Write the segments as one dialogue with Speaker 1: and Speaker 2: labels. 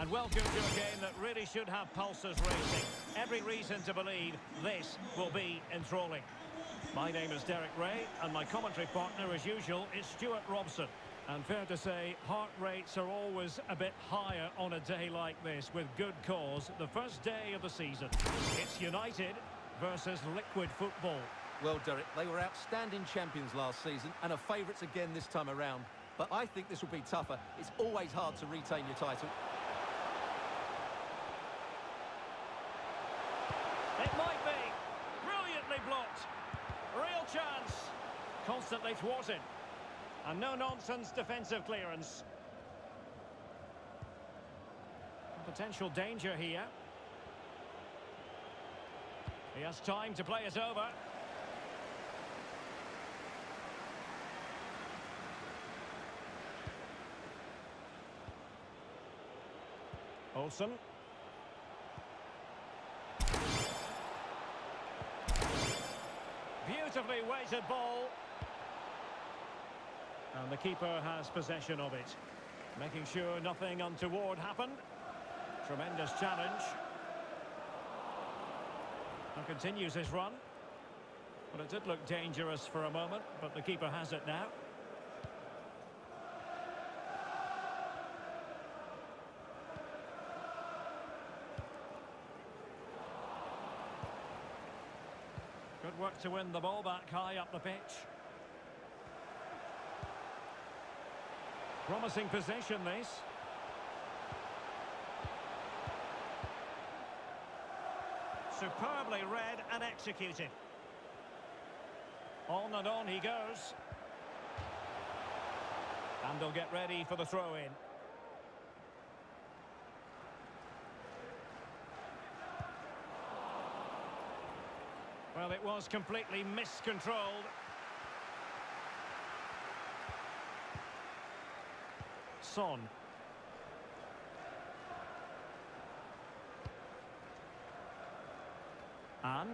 Speaker 1: And welcome to a game that really should have pulses racing. Every reason to believe this will be enthralling. My name is Derek Rae, and my commentary partner, as usual, is Stewart Robson. And fair to say, heart rates are always a bit higher on a day like this, with good cause. The first day of the season. It's United versus Liquid Football.
Speaker 2: Well, Derek, they were outstanding champions last season and are favourites again this time around. But I think this will be tougher. It's always hard to retain your title.
Speaker 1: It might be. Brilliantly blocked. Real chance. Constantly thwarted. And no-nonsense defensive clearance. Potential danger here. He has time to play it over. Olsen. Beautifully weighted ball. And the keeper has possession of it. Making sure nothing untoward happened. Tremendous challenge. And continues his run. Well, it did look dangerous for a moment, but the keeper has it now. Good work to win the ball back high up the pitch. Promising possession, this. Superbly read and executed. On and on he goes. And they'll get ready for the throw-in. Well, it was completely miscontrolled. Son. An.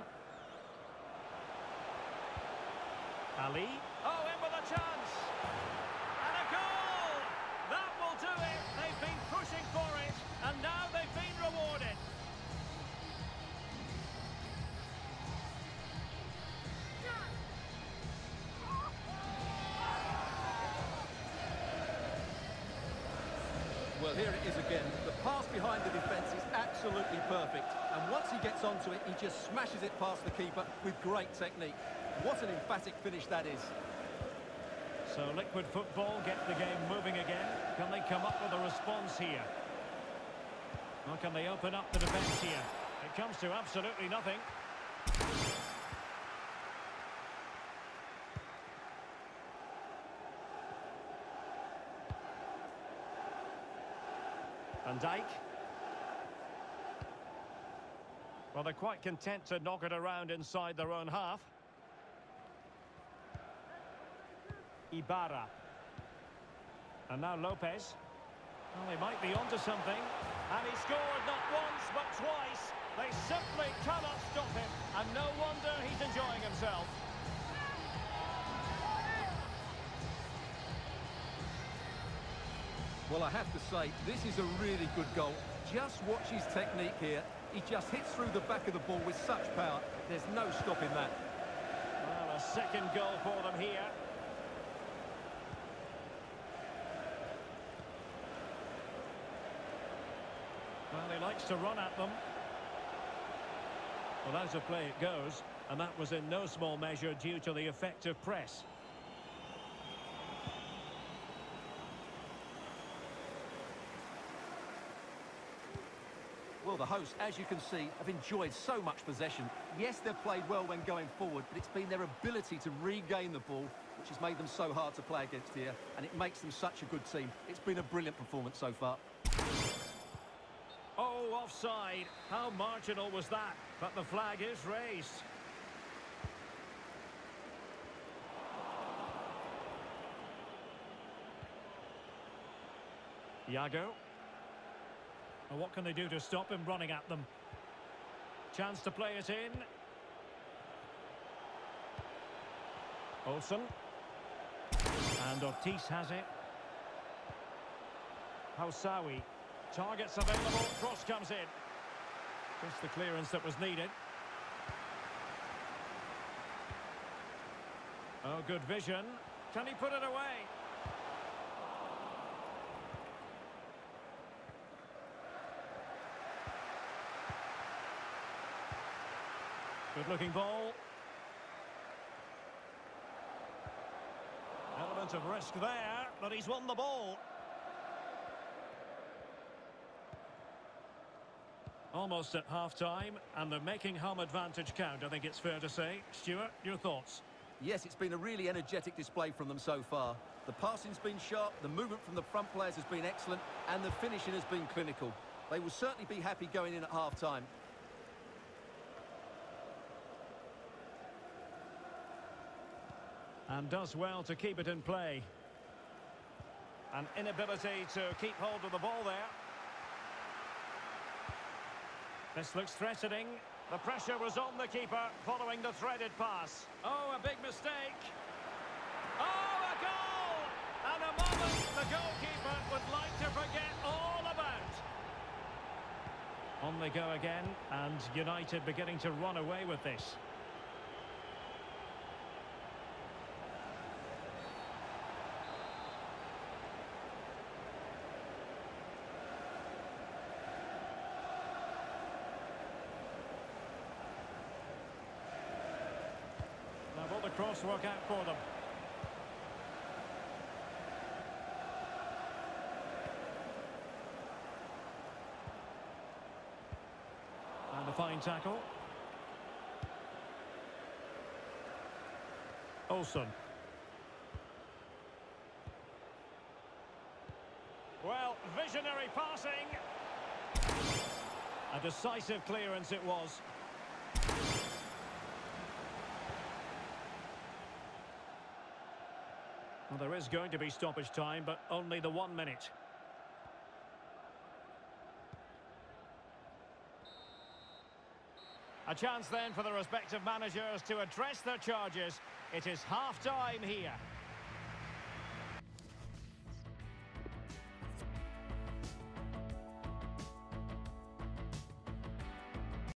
Speaker 1: Ali. Oh, in with a chance. And a goal! That will do it. They've been pushing for it, and now they've been rewarded.
Speaker 2: Well, here it is again. The pass behind the defence is absolutely perfect. And once he gets onto it, he just smashes it past the keeper with great technique. What an emphatic finish that is.
Speaker 1: So Liquid Football get the game moving again. Can they come up with a response here? Or can they open up the defence here? It comes to absolutely nothing. Van Dijk. Well, they're quite content to knock it around inside their own half. Ibarra. And now Lopez. Well, they might be onto something. And he scored not once, but twice. They simply cannot stop him. And no wonder he's enjoying himself.
Speaker 2: Well, I have to say, this is a really good goal. Just watch his technique here. He just hits through the back of the ball with such power. There's no stopping that.
Speaker 1: Well, a second goal for them here. Well, he likes to run at them. Well, out of play it goes, and that was in no small measure due to the effective press.
Speaker 2: Well, the hosts, as you can see, have enjoyed so much possession. Yes, they've played well when going forward, but it's been their ability to regain the ball which has made them so hard to play against here, and it makes them such a good team. It's been a brilliant performance so far.
Speaker 1: Oh, offside. How marginal was that? But the flag is raised. Iago. What can they do to stop him running at them? Chance to play it in. Olsen. And Ortiz has it. Hausawi. Targets available, cross comes in. Just the clearance that was needed. Oh, good vision. Can he put it away? Good looking ball. Element of risk there, but he's won the ball. Almost at half-time, and they're making home advantage count, I think it's fair to say. Stewart, your thoughts?
Speaker 2: Yes, it's been a really energetic display from them so far. The passing's been sharp, the movement from the front players has been excellent, and the finishing has been clinical. They will certainly be happy going in at half-time.
Speaker 1: And does well to keep it in play. An inability to keep hold of the ball there. This looks threatening. The pressure was on the keeper following the threaded pass. Oh, a big mistake. Oh, a goal! And a moment the goalkeeper would like to forget all about. On they go again, and United beginning to run away with this. Now will the cross work out for them? And a fine tackle. Olsen. Well, visionary passing. A decisive clearance it was. Well, there is going to be stoppage time, but only the one minute. A chance then for the respective managers to address their charges. It is half-time here.